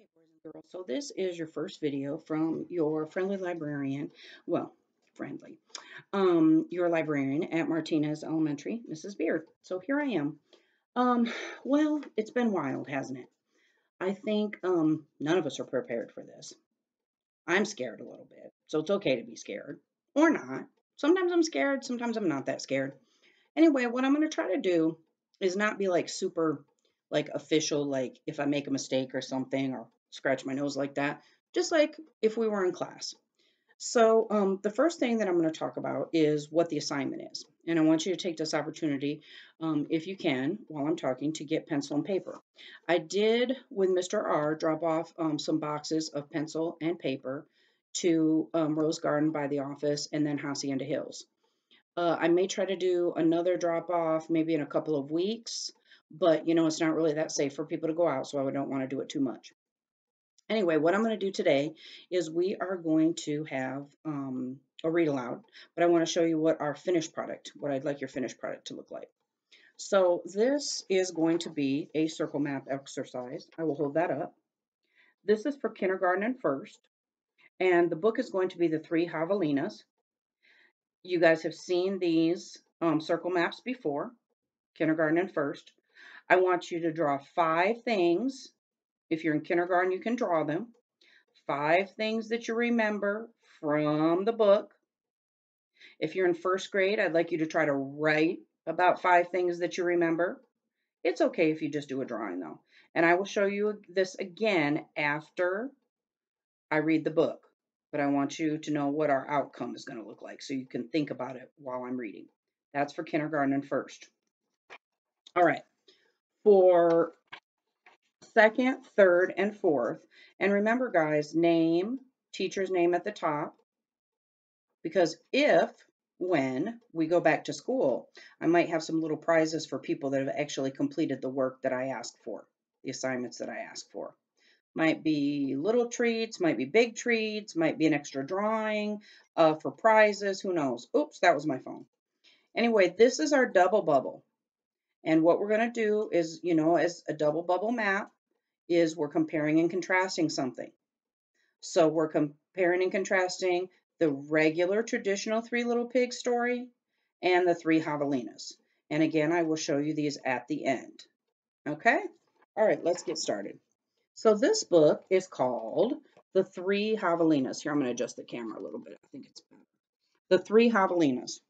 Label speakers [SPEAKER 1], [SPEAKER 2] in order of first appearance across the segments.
[SPEAKER 1] Okay, boys and girls, so this is your first video from your friendly librarian, well, friendly, um, your librarian at Martinez Elementary, Mrs. Beer. So here I am. Um, well, it's been wild, hasn't it? I think um, none of us are prepared for this. I'm scared a little bit, so it's okay to be scared, or not. Sometimes I'm scared, sometimes I'm not that scared. Anyway, what I'm going to try to do is not be like super like official, like if I make a mistake or something or scratch my nose like that, just like if we were in class. So um, the first thing that I'm going to talk about is what the assignment is. And I want you to take this opportunity, um, if you can, while I'm talking, to get pencil and paper. I did, with Mr. R, drop off um, some boxes of pencil and paper to um, Rose Garden by the office and then Hacienda Hills. Uh, I may try to do another drop off maybe in a couple of weeks but you know, it's not really that safe for people to go out, so I don't want to do it too much. Anyway, what I'm going to do today is we are going to have um, a read aloud, but I want to show you what our finished product, what I'd like your finished product to look like. So this is going to be a circle map exercise. I will hold that up. This is for kindergarten and first, and the book is going to be the three javelinas. You guys have seen these um, circle maps before, kindergarten and first. I want you to draw five things. If you're in kindergarten, you can draw them. Five things that you remember from the book. If you're in first grade, I'd like you to try to write about five things that you remember. It's okay if you just do a drawing though. And I will show you this again after I read the book. But I want you to know what our outcome is going to look like so you can think about it while I'm reading. That's for kindergarten and first. All right for second, third, and fourth. And remember, guys, name, teacher's name at the top. Because if, when we go back to school, I might have some little prizes for people that have actually completed the work that I asked for, the assignments that I asked for. Might be little treats, might be big treats, might be an extra drawing uh, for prizes, who knows. Oops, that was my phone. Anyway, this is our double bubble. And what we're going to do is, you know, as a double bubble map, is we're comparing and contrasting something. So we're comparing and contrasting the regular traditional Three Little Pigs story and the three javelinas. And again, I will show you these at the end. Okay? All right, let's get started. So this book is called The Three Javelinas. Here, I'm going to adjust the camera a little bit. I think it's better. The Three Javelinas.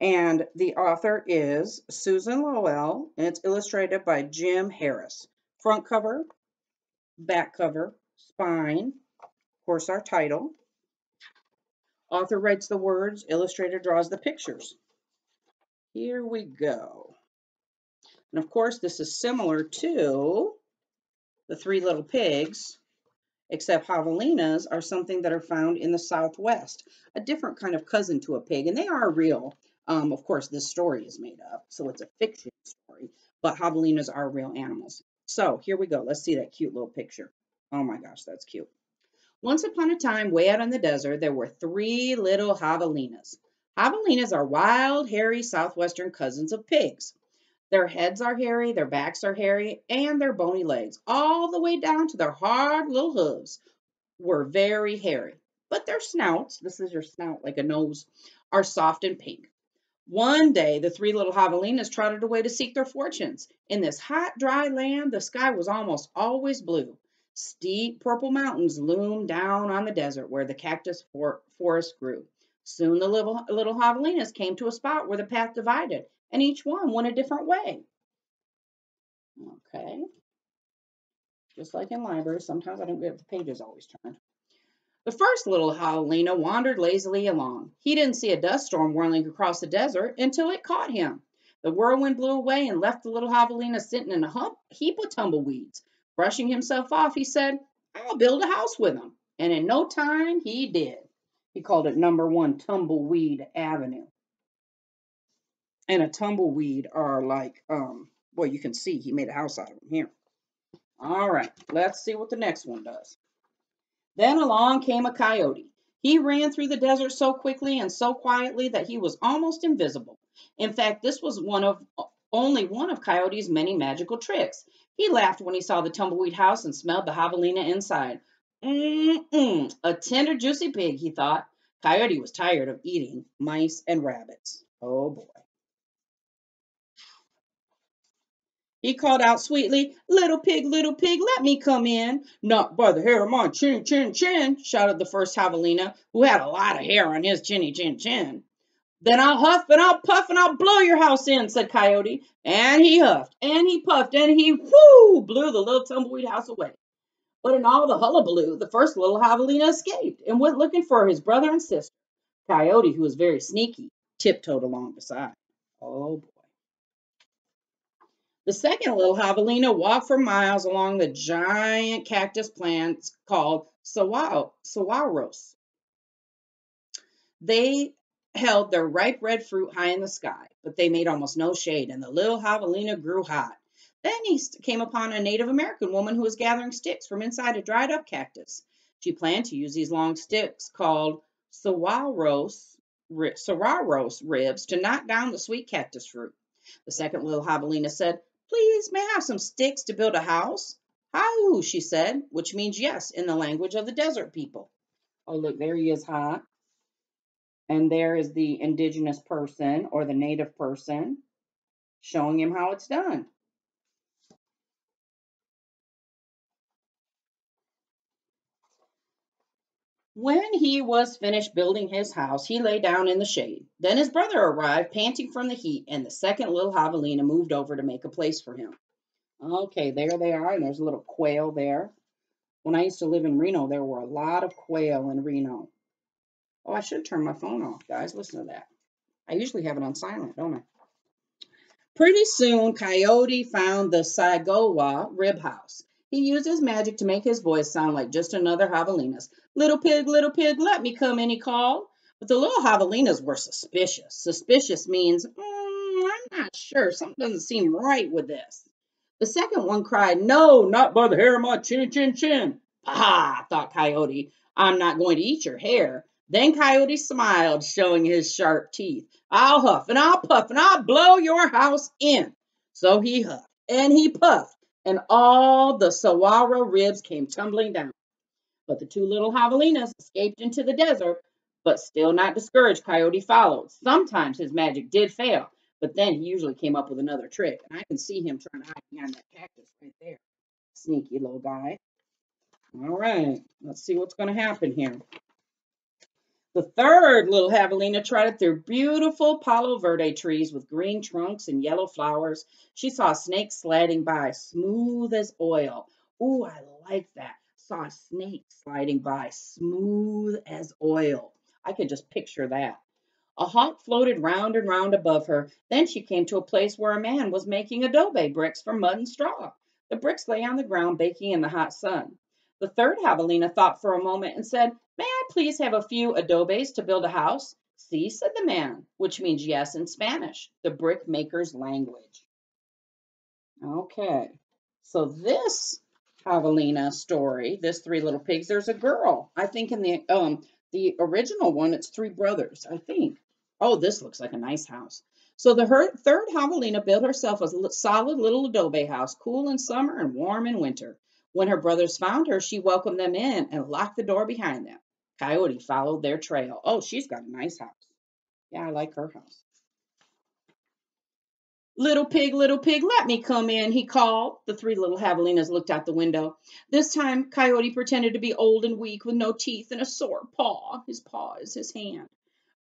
[SPEAKER 1] And the author is Susan Lowell, and it's illustrated by Jim Harris. Front cover, back cover, spine, of course, our title. Author writes the words, illustrator draws the pictures. Here we go. And of course, this is similar to the Three Little Pigs, except javelinas are something that are found in the Southwest, a different kind of cousin to a pig, and they are real. Um, of course, this story is made up, so it's a fiction story, but javelinas are real animals. So here we go. Let's see that cute little picture. Oh my gosh, that's cute. Once upon a time, way out in the desert, there were three little javelinas. Javelinas are wild, hairy, southwestern cousins of pigs. Their heads are hairy, their backs are hairy, and their bony legs, all the way down to their hard little hooves, were very hairy. But their snouts, this is your snout like a nose, are soft and pink. One day, the three little javelinas trotted away to seek their fortunes. In this hot, dry land, the sky was almost always blue. Steep purple mountains loomed down on the desert where the cactus for forest grew. Soon the little, little javelinas came to a spot where the path divided, and each one went a different way. Okay. Just like in libraries, sometimes I don't get the pages always turned. The first little javelina wandered lazily along. He didn't see a dust storm whirling across the desert until it caught him. The whirlwind blew away and left the little javelina sitting in a hump, heap of tumbleweeds. Brushing himself off, he said, I'll build a house with him. And in no time, he did. He called it number one Tumbleweed Avenue. And a tumbleweed are like, um, well, you can see he made a house out of them here. All right, let's see what the next one does. Then along came a coyote. He ran through the desert so quickly and so quietly that he was almost invisible. In fact, this was one of only one of Coyote's many magical tricks. He laughed when he saw the tumbleweed house and smelled the javelina inside. Mmm, a tender, juicy pig, he thought. Coyote was tired of eating mice and rabbits. Oh boy. He called out sweetly, Little pig, little pig, let me come in. Not by the hair of my chin, chin, chin, shouted the first javelina, who had a lot of hair on his chinny chin chin. Then I'll huff and I'll puff and I'll blow your house in, said Coyote. And he huffed and he puffed and he whoo blew the little tumbleweed house away. But in all the hullabaloo, the first little javelina escaped and went looking for his brother and sister. Coyote, who was very sneaky, tiptoed along beside. Oh boy. The second little javelina walked for miles along the giant cactus plants called saguaros. They held their ripe red fruit high in the sky, but they made almost no shade, and the little javelina grew hot. Then he came upon a Native American woman who was gathering sticks from inside a dried up cactus. She planned to use these long sticks called saguaros, saguaros ribs to knock down the sweet cactus fruit. The second little javelina said, Please, may I have some sticks to build a house? Hau, she said, which means yes in the language of the desert people. Oh, look, there he is, hot. And there is the indigenous person or the native person showing him how it's done. When he was finished building his house, he lay down in the shade. Then his brother arrived, panting from the heat, and the second little javelina moved over to make a place for him. Okay, there they are, and there's a little quail there. When I used to live in Reno, there were a lot of quail in Reno. Oh, I should turn my phone off, guys. Listen to that. I usually have it on silent, don't I? Pretty soon, Coyote found the saguaro rib house. He used his magic to make his voice sound like just another javelina's. Little pig, little pig, let me come in, he called. But the little javelinas were suspicious. Suspicious means, mm, I'm not sure. Something doesn't seem right with this. The second one cried, No, not by the hair of my chin, chin, chin. Ah, thought Coyote, I'm not going to eat your hair. Then Coyote smiled, showing his sharp teeth. I'll huff and I'll puff and I'll blow your house in. So he huffed and he puffed and all the saguaro ribs came tumbling down. But the two little javelinas escaped into the desert, but still not discouraged, Coyote followed. Sometimes his magic did fail, but then he usually came up with another trick. And I can see him trying to hide behind that cactus right there. Sneaky little guy. All right, let's see what's going to happen here. The third little javelina trotted through beautiful palo verde trees with green trunks and yellow flowers. She saw a snake sliding by, smooth as oil. Ooh, I like that. Saw a snake sliding by, smooth as oil. I could just picture that. A hawk floated round and round above her. Then she came to a place where a man was making adobe bricks from mud and straw. The bricks lay on the ground baking in the hot sun. The third javelina thought for a moment and said, May Please have a few adobes to build a house? Si, said the man, which means yes in Spanish, the brickmaker's language. Okay, so this javelina story, this Three Little Pigs, there's a girl. I think in the um the original one, it's three brothers, I think. Oh, this looks like a nice house. So the her, third javelina built herself a solid little adobe house, cool in summer and warm in winter. When her brothers found her, she welcomed them in and locked the door behind them. Coyote followed their trail. Oh, she's got a nice house. Yeah, I like her house. Little pig, little pig, let me come in, he called. The three little javelinas looked out the window. This time, Coyote pretended to be old and weak with no teeth and a sore paw. His paw is his hand.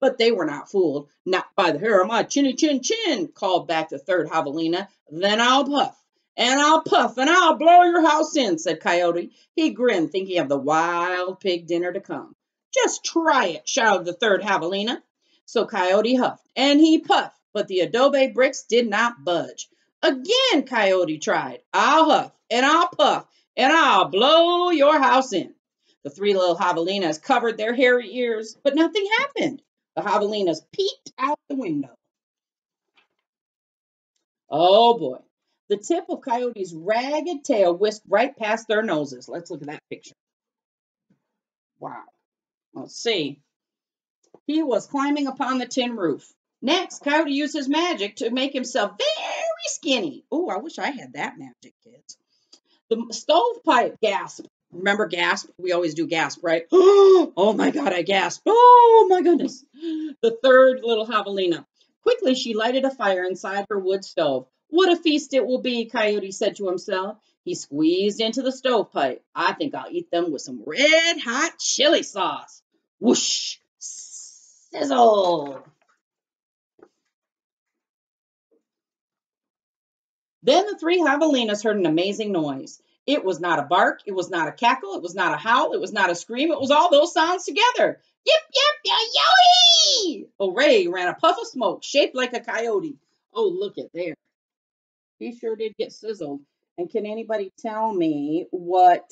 [SPEAKER 1] But they were not fooled. Not by the hair of my chinny chin chin, called back the third javelina. Then I'll puff and I'll puff and I'll blow your house in, said Coyote. He grinned, thinking of the wild pig dinner to come. Just try it, shouted the third javelina. So Coyote huffed and he puffed, but the adobe bricks did not budge. Again, Coyote tried. I'll huff and I'll puff and I'll blow your house in. The three little javelinas covered their hairy ears, but nothing happened. The javelinas peeked out the window. Oh boy, the tip of Coyote's ragged tail whisked right past their noses. Let's look at that picture. Wow. Let's see. He was climbing upon the tin roof. Next, Coyote used his magic to make himself very skinny. Oh, I wish I had that magic, kids. The stovepipe gasp. Remember gasp? We always do gasp, right? Oh my God, I gasped. Oh my goodness. The third little javelina. Quickly, she lighted a fire inside her wood stove. What a feast it will be, Coyote said to himself. He squeezed into the stovepipe. I think I'll eat them with some red hot chili sauce. Whoosh! Sizzle! Then the three javelinas heard an amazing noise. It was not a bark, it was not a cackle, it was not a howl, it was not a scream, it was all those sounds together. Yip, yip, yo, yoey! Away ran a puff of smoke shaped like a coyote. Oh, look at there. He sure did get sizzled. And can anybody tell me what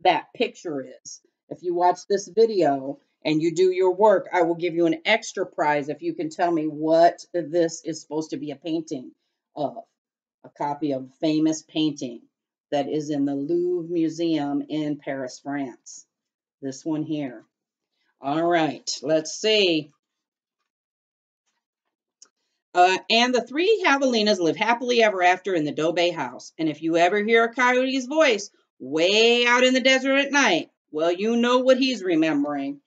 [SPEAKER 1] that picture is? If you watch this video and you do your work, I will give you an extra prize if you can tell me what this is supposed to be a painting of a copy of a famous painting that is in the Louvre Museum in Paris, France. This one here. All right, let's see. Uh, and the three javelinas live happily ever after in the adobe house. And if you ever hear a coyote's voice way out in the desert at night, well, you know what he's remembering.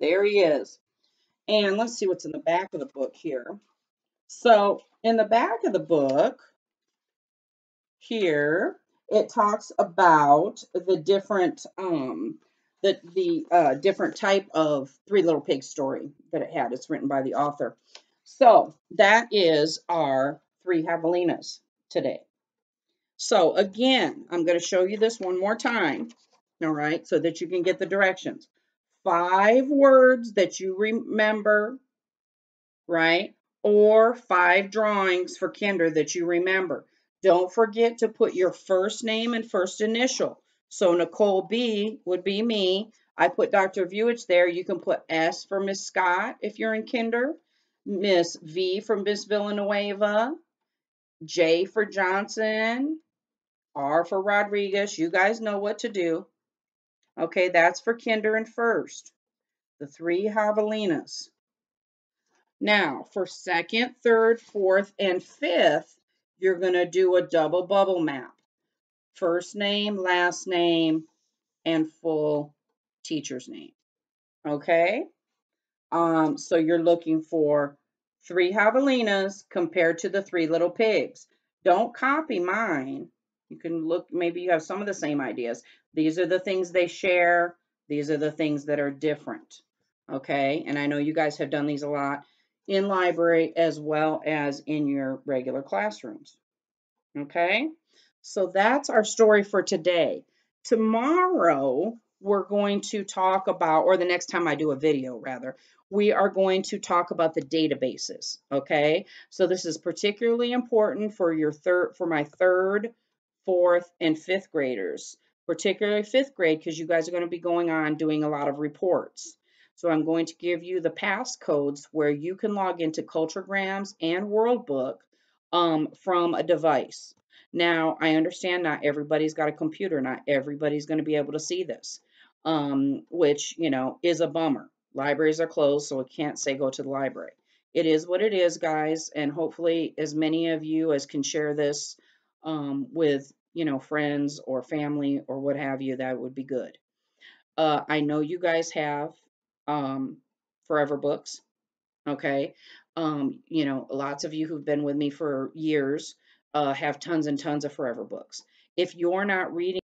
[SPEAKER 1] There he is. And let's see what's in the back of the book here. So in the back of the book, here, it talks about the different um, the the uh, different type of Three Little Pigs story that it had. It's written by the author. So that is our three javelinas today. So again, I'm going to show you this one more time, all right, so that you can get the directions. Five words that you remember, right? or five drawings for kinder that you remember. Don't forget to put your first name and first initial. So Nichole B would be me. I put Dr. Vuich there. You can put S for Miss Scott if you're in kinder. Miss V for Miss Villanueva. J for Johnson. R for Rodriguez. You guys know what to do. Okay, that's for kinder and first. The three javelinas. Now, for second, third, fourth, and fifth, you're going to do a double bubble map. First name, last name, and full teacher's name. Okay? Um, so you're looking for three javelinas compared to the three little pigs. Don't copy mine. You can look, maybe you have some of the same ideas. These are the things they share. These are the things that are different. Okay? And I know you guys have done these a lot in library as well as in your regular classrooms. Okay, so that's our story for today. Tomorrow, we're going to talk about, or the next time I do a video rather, we are going to talk about the databases. Okay, so this is particularly important for your third, for my third, fourth, and fifth graders, particularly fifth grade, because you guys are going to be going on doing a lot of reports. So I'm going to give you the passcodes where you can log into CultureGrams and World Book um, from a device. Now, I understand not everybody's got a computer. Not everybody's going to be able to see this, um, which, you know, is a bummer. Libraries are closed, so I can't say go to the library. It is what it is, guys, and hopefully as many of you as can share this um, with, you know, friends or family or what have you, that would be good. Uh, I know you guys have um, Forever Books. Okay. Um, you know, lots of you who've been with me for years uh, have tons and tons of Forever Books. If you're not reading